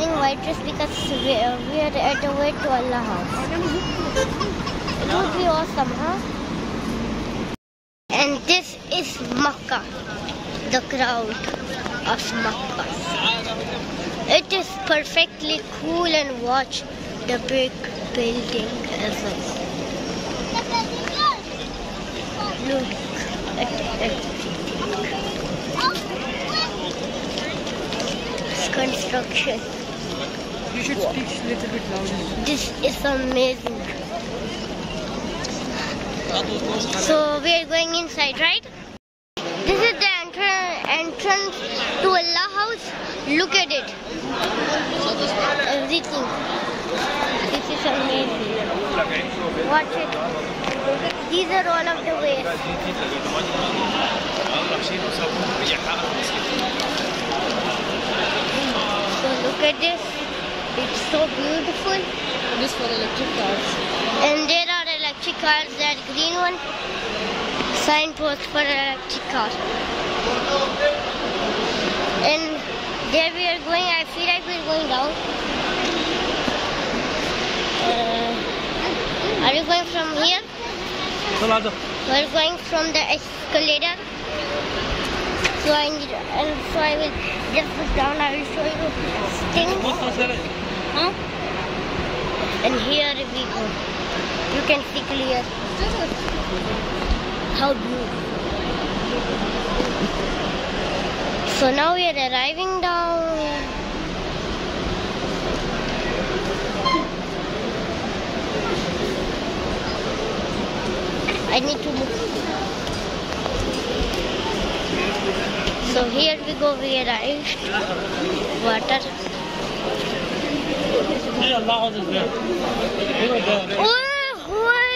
white dress because we, we are at the way to Allah house. It would be awesome, huh? And this is Makkah, the crowd of Makkah. It is perfectly cool and watch the big building as well. Look at everything. It's construction. You should speak a little bit louder. This is amazing. So we are going inside, right? This is the entrance entrance to Allah house. Look at it. Everything. This is amazing. Watch it. These are all of the ways. So look at this. It's so beautiful. This for electric cars. And there are electric cars, that green one. Signpost for electric car. And there we are going, I feel like we're going down. Uh, are you going from here? We're going from the escalator. So I need, and so I will just put down, I will show you things. Huh? And here we go. You can see clear. How beautiful. So now we are arriving down. I need to look. So here we go, we arrived. Water. Oh,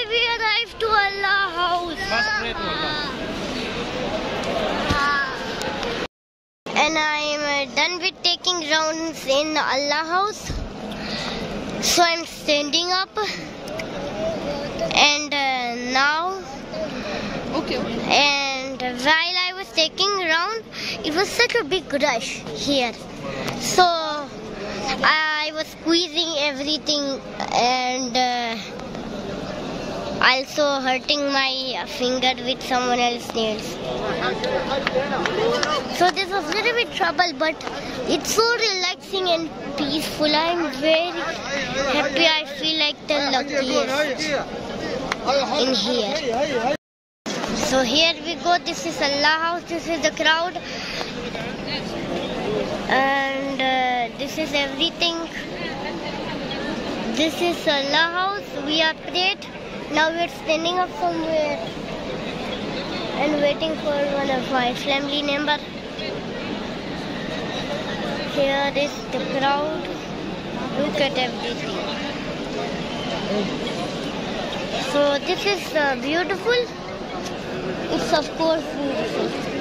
we arrived to Allah house. And I am uh, done with taking rounds in Allah house. So I'm standing up. And uh, now, Okay. and while I was taking round, it was such a big rush here. So I was squeezing everything and uh, also hurting my finger with someone else's nails. So this was a little bit trouble, but it's so relaxing and peaceful. I'm very happy. I feel like the luckiest in here. So here we go. This is Allah house. This is the crowd, and uh, this is everything. This is Allah house. We are prayed. Now we're standing up somewhere and waiting for one of my family member. Here is the crowd. Look at everything. So this is uh, beautiful. It's of course beautiful.